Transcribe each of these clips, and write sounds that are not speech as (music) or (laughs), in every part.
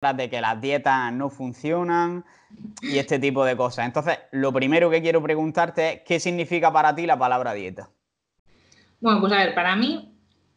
de que las dietas no funcionan y este tipo de cosas. Entonces, lo primero que quiero preguntarte es, ¿qué significa para ti la palabra dieta? Bueno, pues a ver, para mí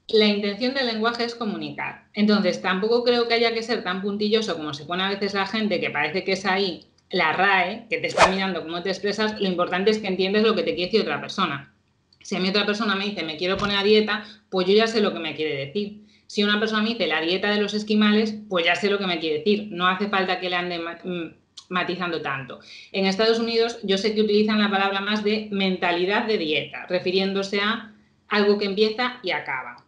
la intención del lenguaje es comunicar. Entonces, tampoco creo que haya que ser tan puntilloso como se pone a veces la gente, que parece que es ahí la RAE, que te está mirando cómo te expresas. Lo importante es que entiendes lo que te quiere decir otra persona. Si a mí otra persona me dice, me quiero poner a dieta, pues yo ya sé lo que me quiere decir. Si una persona me dice la dieta de los esquimales, pues ya sé lo que me quiere decir. No hace falta que le ande mm, matizando tanto. En Estados Unidos yo sé que utilizan la palabra más de mentalidad de dieta, refiriéndose a algo que empieza y acaba.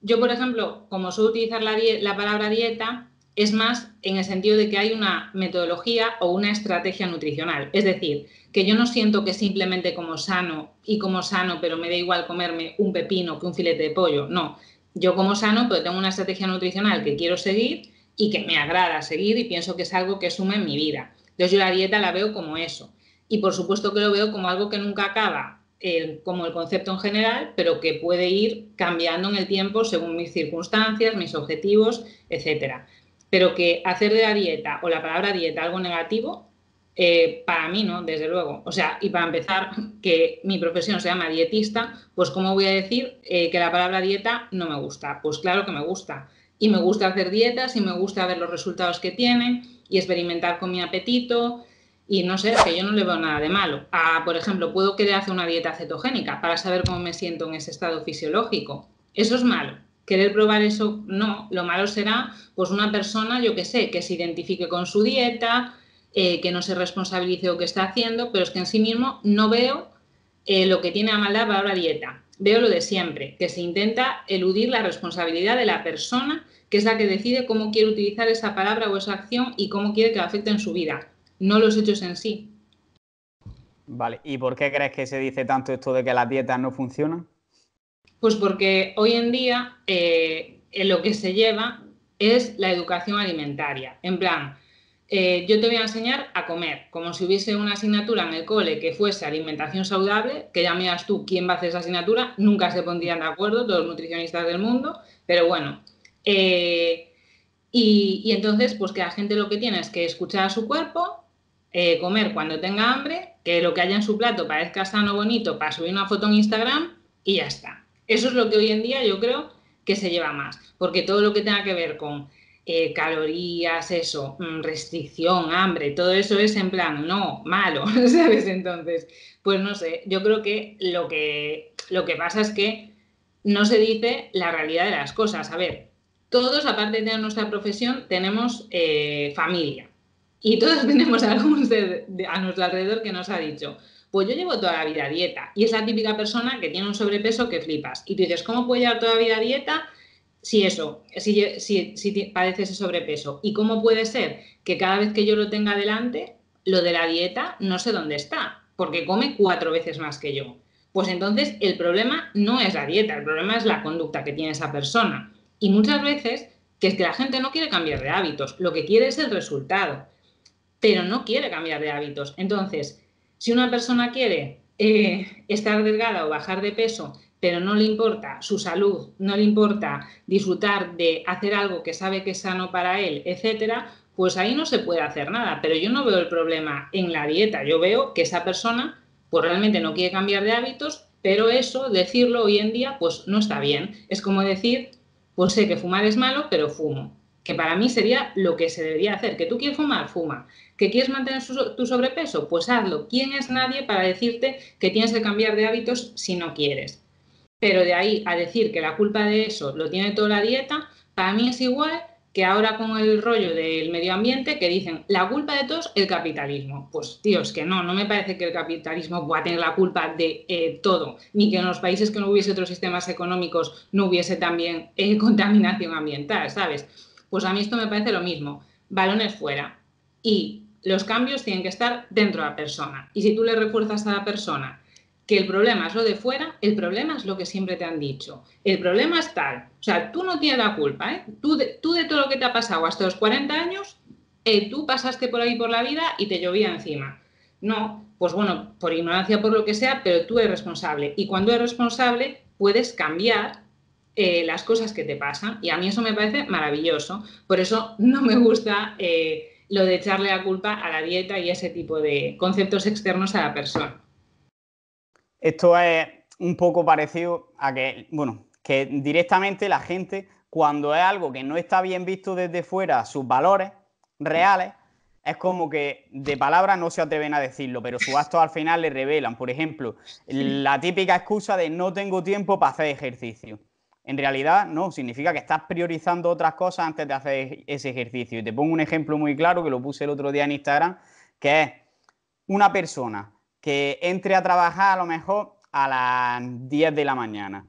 Yo, por ejemplo, como suelo utilizar la, la palabra dieta, es más en el sentido de que hay una metodología o una estrategia nutricional. Es decir, que yo no siento que simplemente como sano y como sano, pero me da igual comerme un pepino que un filete de pollo. No, yo como sano, pero tengo una estrategia nutricional que quiero seguir y que me agrada seguir y pienso que es algo que suma en mi vida. Entonces yo la dieta la veo como eso. Y por supuesto que lo veo como algo que nunca acaba, como el concepto en general, pero que puede ir cambiando en el tiempo según mis circunstancias, mis objetivos, etc. Pero que hacer de la dieta o la palabra dieta algo negativo, eh, para mí no, desde luego. O sea, y para empezar, que mi profesión se llama dietista, pues ¿cómo voy a decir eh, que la palabra dieta no me gusta? Pues claro que me gusta. Y me gusta hacer dietas y me gusta ver los resultados que tienen y experimentar con mi apetito. Y no sé, que yo no le veo nada de malo. Ah, por ejemplo, puedo querer hacer una dieta cetogénica para saber cómo me siento en ese estado fisiológico. Eso es malo. Querer probar eso, no. Lo malo será, pues, una persona, yo que sé, que se identifique con su dieta, eh, que no se responsabilice lo que está haciendo, pero es que en sí mismo no veo eh, lo que tiene a maldad para la dieta. Veo lo de siempre, que se intenta eludir la responsabilidad de la persona, que es la que decide cómo quiere utilizar esa palabra o esa acción y cómo quiere que afecte en su vida, no los hechos en sí. Vale, ¿y por qué crees que se dice tanto esto de que las dietas no funcionan? Pues porque hoy en día eh, lo que se lleva es la educación alimentaria. En plan, eh, yo te voy a enseñar a comer, como si hubiese una asignatura en el cole que fuese alimentación saludable, que ya miras tú quién va a hacer esa asignatura, nunca se pondrían de acuerdo todos los nutricionistas del mundo, pero bueno. Eh, y, entonces, pues que la gente lo que tiene es que escuchar a su cuerpo, eh, comer cuando tenga hambre, que lo que haya en su plato parezca sano, bonito, para subir una foto en Instagram y ya está. Eso es lo que hoy en día yo creo que se lleva más, porque todo lo que tenga que ver con eh, calorías, eso, mm, restricción, hambre, todo eso es en plan, no, malo, (laughs) ¿sabes? Entonces, pues no sé, yo creo que lo que, lo que pasa es que no se dice la realidad de las cosas. A ver, todos, aparte de nuestra profesión, tenemos eh, familia y todos (laughs) tenemos algún ser a nuestro alrededor que nos ha dicho, pues yo llevo toda la vida a dieta y es la típica persona que tiene un sobrepeso que flipas. Y tú dices, ¿cómo puede llevar toda la vida a dieta si eso, si, si, si padece ese sobrepeso. ¿Y cómo puede ser que cada vez que yo lo tenga delante, lo de la dieta no sé dónde está? Porque come cuatro veces más que yo. Pues entonces el problema no es la dieta, el problema es la conducta que tiene esa persona. Y muchas veces que es que la gente no quiere cambiar de hábitos, lo que quiere es el resultado, pero no quiere cambiar de hábitos. Entonces, si una persona quiere eh, estar delgada o bajar de peso, pero no le importa su salud, no le importa disfrutar de hacer algo que sabe que es sano para él, etcétera, pues ahí no se puede hacer nada. Pero yo no veo el problema en la dieta. Yo veo que esa persona, pues realmente no quiere cambiar de hábitos, pero eso, decirlo hoy en día, pues no está bien. Es como decir, pues sé que fumar es malo, pero fumo. Que para mí sería lo que se debería hacer. Que tú quieres fumar, fuma. Que quieres mantener tu sobrepeso, pues hazlo. ¿Quién es nadie para decirte que tienes que cambiar de hábitos si no quieres? Pero de ahí a decir que la culpa de eso lo tiene toda la dieta, para mí es igual que ahora con el rollo del medio ambiente que dicen la culpa de todos el capitalismo. Pues tíos, que no, no me parece que el capitalismo pueda tener la culpa de eh, todo, ni que en los países que no hubiese otros sistemas económicos no hubiese también eh, (laughs) contaminación ambiental, ¿sabes? Pues a mí esto me parece lo mismo, balones fuera. Y los cambios tienen que estar dentro de la persona. Y si tú le refuerzas a la persona que el problema es lo de fuera, el problema es lo que siempre te han dicho. El problema es tal. O sea, tú no tienes la culpa, ¿eh? Tú de, todo lo que te ha pasado hasta los 40 años, eh, tú pasaste por ahí por la vida y te llovía encima. No, pues bueno, por ignorancia, por lo que sea, pero tú eres responsable. Y cuando eres responsable, puedes cambiar eh, las cosas que te pasan. Y a mí eso me parece maravilloso. Por eso no me gusta eh, lo de echarle la culpa a la dieta y ese tipo de conceptos externos a la persona. Esto es un poco parecido a que, bueno, que directamente la gente, cuando es algo que no está bien visto desde fuera, sus valores reales, es como que de palabra no se atreven a decirlo, pero sus actos al final le revelan. Por ejemplo, la típica excusa de no tengo tiempo para hacer ejercicio. En realidad, no, significa que estás priorizando otras cosas antes de hacer ese ejercicio. Y te pongo un ejemplo muy claro que lo puse el otro día en Instagram, que es una persona que entre a trabajar a lo mejor a las 10 de la mañana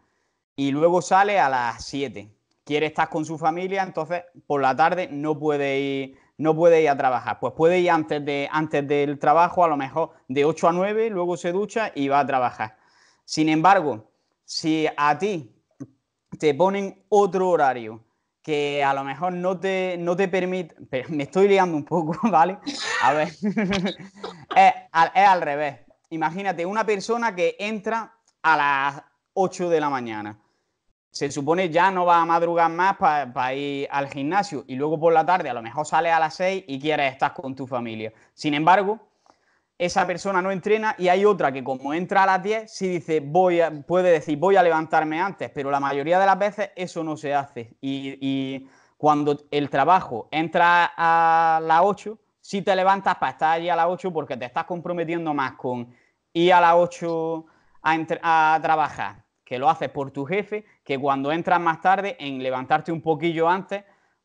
y luego sale a las 7. Quiere estar con su familia, entonces por la tarde no puede ir, no puede ir a trabajar. Pues puede ir antes, de, antes del trabajo, a lo mejor de 8 a 9, luego se ducha y va a trabajar. Sin embargo, si a ti te ponen otro horario que a lo mejor no te, no te permite, (laughs) me estoy liando un poco, (laughs) ¿vale? A ver, (laughs) es, al revés. Imagínate una persona que entra a las 8 de la mañana. Se supone ya no va a madrugar más para ir al gimnasio y luego por la tarde a lo mejor sale a las 6 y quieres estar con tu familia. Sin embargo, esa persona no entrena y hay otra que como entra a las 10, sí dice, voy a, puede decir, voy a levantarme antes, pero la mayoría de las veces eso no se hace. Y, cuando el trabajo entra a las 8, sí te levantas para estar allí a las 8 porque te estás comprometiendo más con ir a las 8 a, a trabajar, que lo haces por tu jefe, que cuando entras más tarde en levantarte un poquillo antes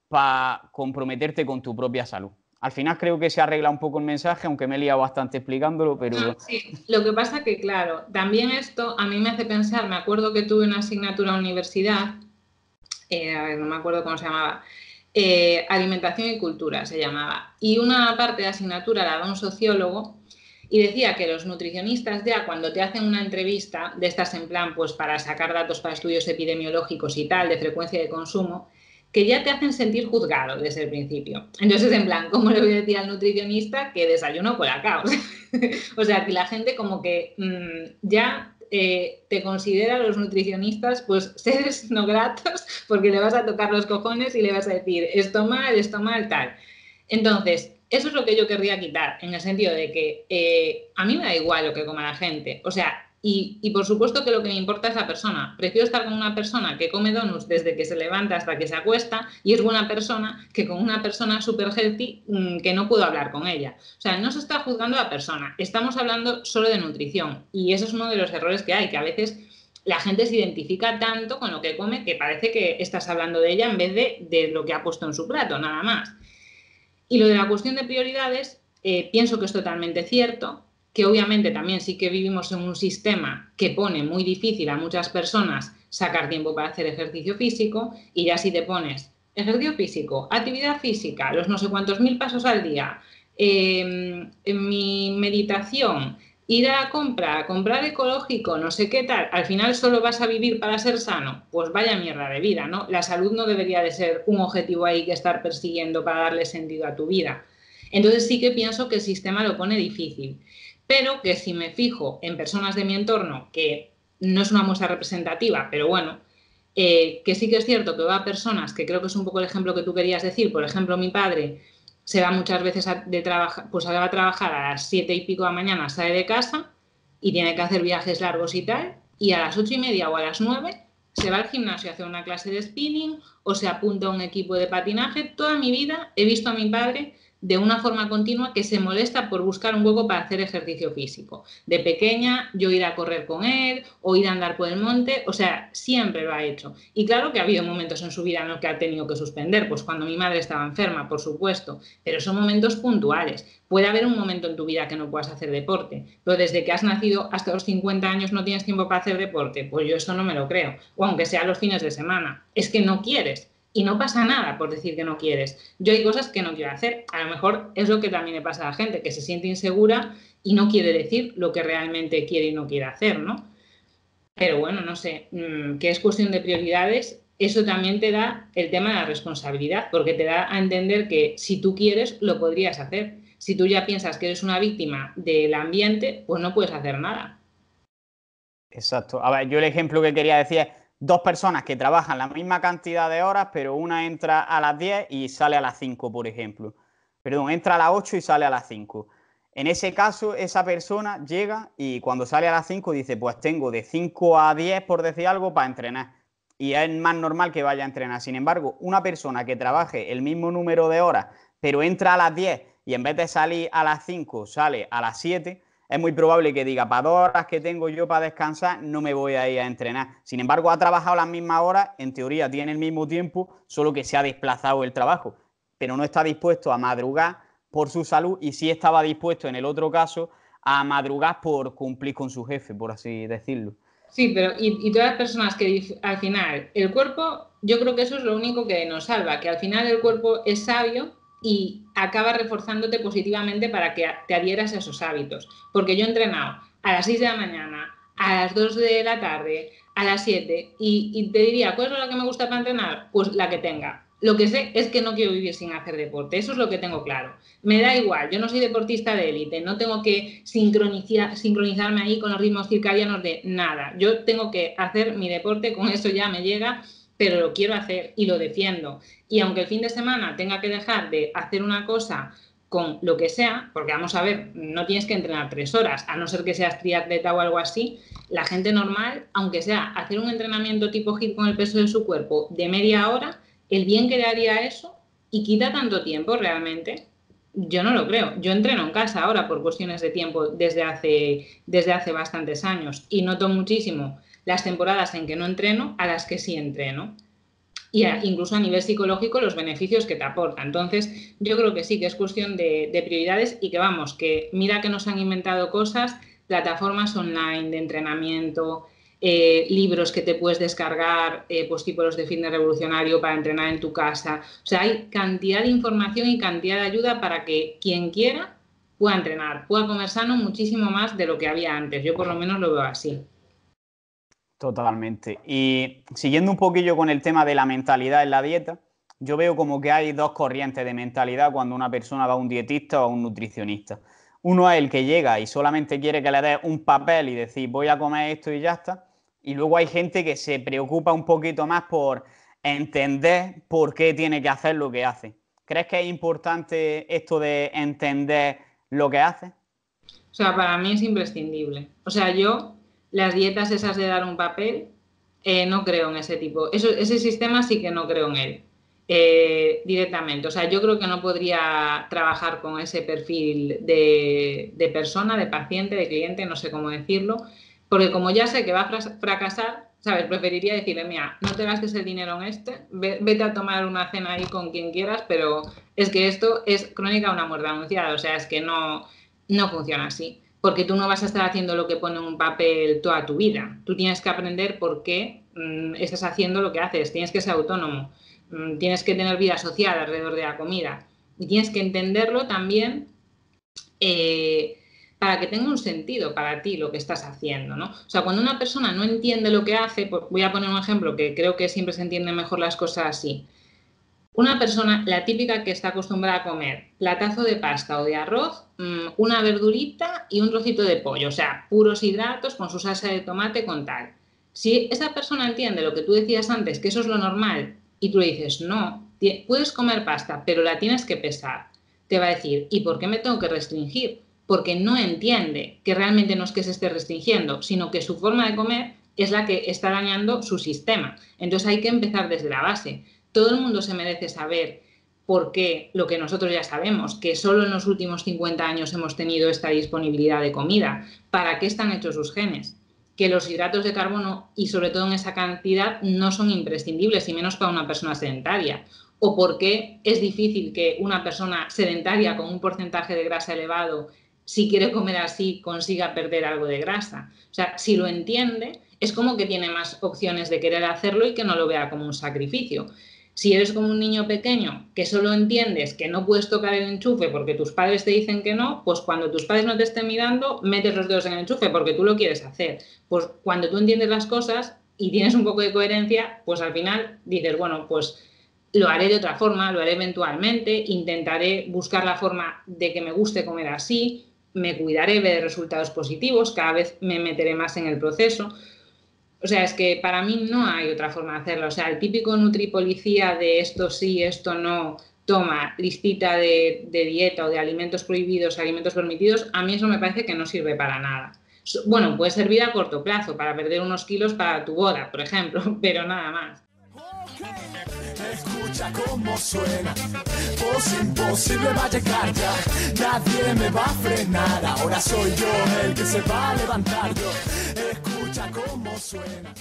para comprometerte con tu propia salud. Al final creo que se arregla un poco el mensaje, aunque me he liado bastante explicándolo, pero... Sí, lo que pasa que, claro, también esto a mí me hace pensar, me acuerdo que tuve una asignatura en universidad, eh, no me acuerdo cómo se llamaba, eh, Alimentación y Cultura se llamaba, y una parte de asignatura la daba un sociólogo y decía que los nutricionistas ya cuando te hacen una entrevista de estas en plan, pues para sacar datos para estudios epidemiológicos y tal, de frecuencia de consumo, que ya te hacen sentir juzgado desde el principio. Entonces, en plan, ¿cómo le voy a decir al nutricionista que desayuno colacao? (laughs) o sea, que la gente como que mm, ya eh, te considera los nutricionistas pues (laughs) seres no gratos porque le vas a tocar los cojones y le vas a decir esto mal, esto mal, tal. Entonces, eso es lo que yo querría quitar, en el sentido de que eh, a mí me da igual lo que coma la gente. O sea, y, por supuesto que lo que me importa es la persona. Prefiero estar con una persona que come donuts desde que se levanta hasta que se acuesta y es buena persona que con una persona super healthy mm, que no puedo hablar con ella. O sea, no se está juzgando a la persona, estamos hablando solo de nutrición y ese es uno de los errores que hay, que a veces la gente se identifica tanto con lo que come que parece que estás hablando de ella en vez de, de lo que ha puesto en su plato, nada más. Y lo de la cuestión de prioridades, eh, pienso que es totalmente cierto que obviamente también sí que vivimos en un sistema que pone muy difícil a muchas personas sacar tiempo para hacer ejercicio físico y ya si te pones ejercicio físico, actividad física, los no sé cuántos mil pasos al día, em, mi meditación, ir a la compra, comprar ecológico, no sé qué tal, al final solo vas a vivir para ser sano, pues vaya mierda de vida, ¿no? La salud no debería de ser un objetivo ahí que estar persiguiendo para darle sentido a tu vida. Entonces sí que pienso que el sistema lo pone difícil pero que si me fijo en personas de mi entorno, que no es una muestra representativa, pero bueno, eh, que sí que es cierto que va a personas, que creo que es un poco el ejemplo que tú querías decir, por ejemplo, mi padre se va muchas veces de trabajar, pues va a trabajar a las siete y pico de la mañana, sale de casa y tiene que hacer viajes largos y tal, y a las ocho y media o a las nueve se va al gimnasio a hacer una clase de spinning o se apunta a un equipo de patinaje. Toda mi vida he visto a mi padre de una forma continua que se molesta por buscar un hueco para hacer ejercicio físico. De pequeña yo ir a correr con él o ir a andar por el monte, o sea, siempre lo ha hecho. Y claro que ha habido momentos en su vida en los que ha tenido que suspender, pues cuando mi madre estaba enferma, por supuesto, pero son momentos puntuales. Puede haber un momento en tu vida que no puedas hacer deporte, pero desde que has nacido hasta los 50 años no tienes tiempo para hacer deporte, pues yo eso no me lo creo. O aunque sea los fines de semana, es que no quieres y no pasa nada por decir que no quieres. Yo hay cosas que no quiero hacer. A lo mejor es lo que también le pasa a la gente, que se siente insegura y no quiere decir lo que realmente quiere y no quiere hacer, ¿no? Pero bueno, no sé, mm, que es cuestión de prioridades, eso también te da el tema de la responsabilidad, porque te da a entender que si tú quieres, lo podrías hacer. Si tú ya piensas que eres una víctima del ambiente, pues no puedes hacer nada. Exacto. A ver, yo el ejemplo que quería decir dos personas que trabajan la misma cantidad de horas, pero una entra a las 10 y sale a las 5, por ejemplo. Perdón, entra a las 8 y sale a las 5. En ese caso, esa persona llega y cuando sale a las 5 dice, pues tengo de 5 a 10, por decir algo, para entrenar. Y es más normal que vaya a entrenar. Sin embargo, una persona que trabaje el mismo número de horas, pero entra a las 10 y en vez de salir a las 5, sale a las 7, es muy probable que diga, para dos horas que tengo yo para descansar, no me voy a ir a entrenar. Sin embargo, ha trabajado las mismas horas, en teoría tiene el mismo tiempo, solo que se ha desplazado el trabajo, pero no está dispuesto a madrugar por su salud y sí estaba dispuesto en el otro caso a madrugar por cumplir con su jefe, por así decirlo. Sí, pero y, todas las personas que al final, el cuerpo, yo creo que eso es lo único que nos salva, que al final el cuerpo es sabio y acaba reforzándote positivamente para que te adhieras a esos hábitos. Porque yo he entrenado a las 6 de la mañana, a las 2 de la tarde, a las 7 y, y te diría, ¿cuál es la que me gusta para entrenar? Pues la que tenga. Lo que sé es que no quiero vivir sin hacer deporte, eso es lo que tengo claro. Me da igual, yo no soy deportista de élite, no tengo que sincronizar, sincronizarme ahí con los ritmos circadianos de nada. Yo tengo que hacer mi deporte, con eso ya me llega pero lo quiero hacer y lo defiendo. Y aunque el fin de semana tenga que dejar de hacer una cosa con lo que sea, porque vamos a ver, no tienes que entrenar tres horas, a no ser que seas triatleta o algo así, la gente normal, aunque sea hacer un entrenamiento tipo HIIT con el peso de su cuerpo de media hora, el bien que le haría eso y quita tanto tiempo realmente, yo no lo creo. Yo entreno en casa ahora por cuestiones de tiempo desde hace, desde hace bastantes años y noto muchísimo las temporadas en que no entreno a las que sí entreno. Y incluso a nivel psicológico los beneficios que te aporta. Entonces, yo creo que sí, que es cuestión de, prioridades y que vamos, que mira que nos han inventado cosas, plataformas online de entrenamiento, eh, libros que te puedes descargar, eh, pues tipo de fitness revolucionario para entrenar en tu casa. O sea, hay cantidad de información y cantidad de ayuda para que quien quiera pueda entrenar, pueda comer sano muchísimo más de lo que había antes. Yo por lo menos lo veo así. Totalmente. Y siguiendo un poquillo con el tema de la mentalidad en la dieta, yo veo como que hay dos corrientes de mentalidad cuando una persona va a un dietista o a un nutricionista. Uno es el que llega y solamente quiere que le dé un papel y decir voy a comer esto y ya está. Y luego hay gente que se preocupa un poquito más por entender por qué tiene que hacer lo que hace. ¿Crees que es importante esto de entender lo que hace? O sea, para mí es imprescindible. O sea, yo las dietas esas de dar un papel, eh, no creo en ese tipo. Eso, ese sistema sí que no creo en él eh, directamente. O sea, yo creo que no podría trabajar con ese perfil de, persona, de paciente, de cliente, no sé cómo decirlo, porque como ya sé que va a fracasar, ¿sabes? Preferiría decirle, mira, no te gastes el dinero en este, vete a tomar una cena ahí con quien quieras, pero es que esto es crónica una muerte anunciada, o sea, es que no, no funciona así porque tú no vas a estar haciendo lo que pone un papel toda tu vida. Tú tienes que aprender por qué mm, estás haciendo lo que haces, tienes que ser autónomo, mm, tienes que tener vida social alrededor de la comida y tienes que entenderlo también eh, para que tenga un sentido para ti lo que estás haciendo. ¿no? O sea, cuando una persona no entiende lo que hace, pues voy a poner un ejemplo que creo que siempre se entienden mejor las cosas así. Una persona, la típica que está acostumbrada a comer platazo de pasta o de arroz, mm, una verdurita y un trocito de pollo, o sea, puros hidratos con su salsa de tomate con tal. Si esa persona entiende lo que tú decías antes, que eso es lo normal, y tú le dices, no, puedes comer pasta, pero la tienes que pesar, te va a decir, ¿y por qué me tengo que restringir? Porque no entiende que realmente no es que se esté restringiendo, sino que su forma de comer es la que está dañando su sistema. Entonces hay que empezar desde la base todo el mundo se merece saber por qué lo que nosotros ya sabemos, que solo en los últimos 50 años hemos tenido esta disponibilidad de comida, para qué están hechos sus genes, que los hidratos de carbono y sobre todo en esa cantidad no son imprescindibles y menos para una persona sedentaria, o por qué es difícil que una persona sedentaria con un porcentaje de grasa elevado, si quiere comer así, consiga perder algo de grasa. O sea, si lo entiende, es como que tiene más opciones de querer hacerlo y que no lo vea como un sacrificio. Si eres como un niño pequeño que solo entiendes que no puedes tocar el enchufe porque tus padres te dicen que no, pues cuando tus padres no te estén mirando, metes los dedos en el enchufe porque tú lo quieres hacer. Pues cuando tú entiendes las cosas y tienes un poco de coherencia, pues al final dices, bueno, pues lo haré de otra forma, lo haré eventualmente, intentaré buscar la forma de que me guste comer así, me cuidaré, ver resultados positivos, cada vez me meteré más en el proceso. O sea, es que para mí no hay otra forma de hacerlo. O sea, el típico nutripolicía de esto sí, esto no, toma listita de, de, dieta o de alimentos prohibidos, alimentos permitidos, a mí eso me parece que no sirve para nada. Bueno, puede servir a corto plazo para perder unos kilos para tu boda, por ejemplo, (laughs) pero nada más. Escucha cómo suena, voz imposible va a llegar ya, nadie me va a frenar, ahora soy yo el que se va a levantar. Escucha cómo suena.